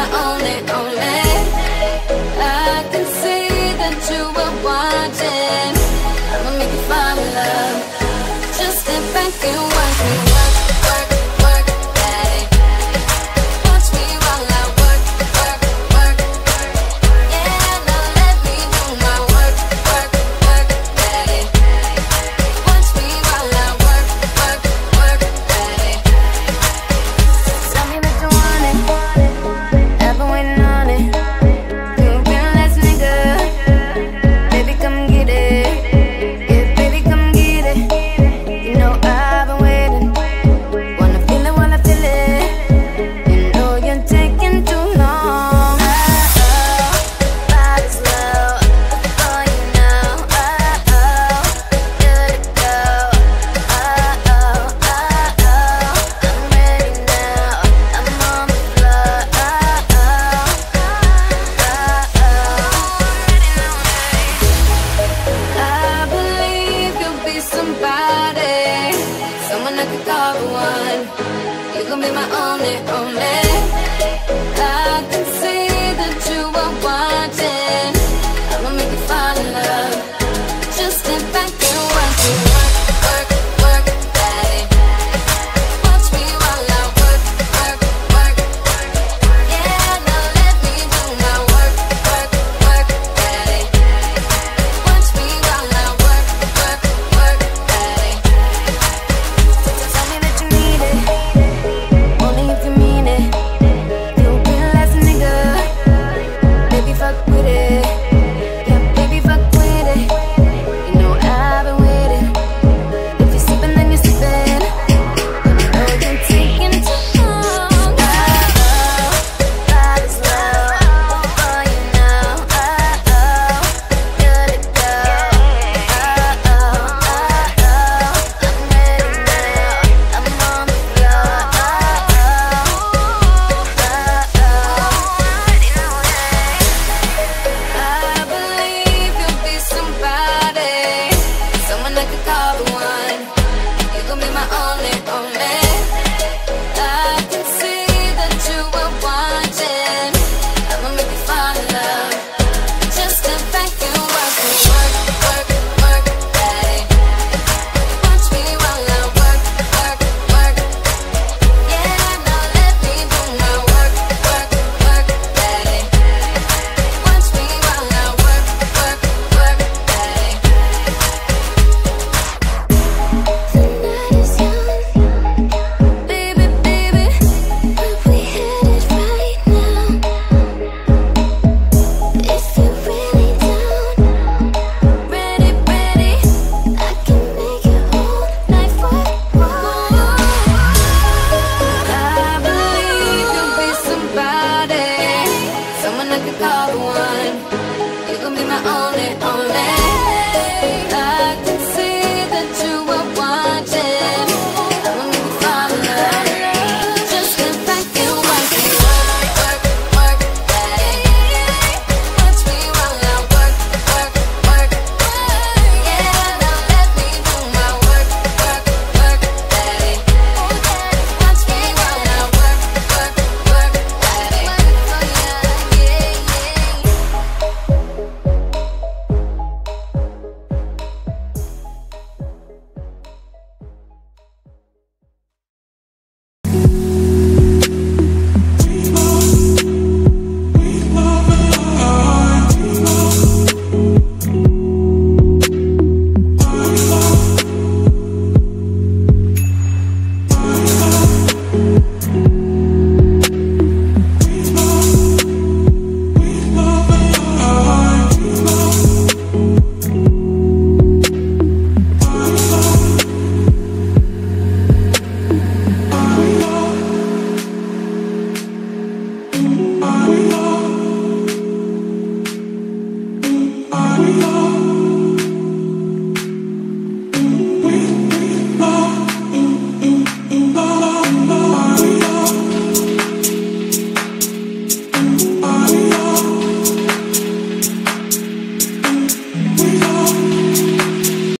my only, only. You gon' be my only, only.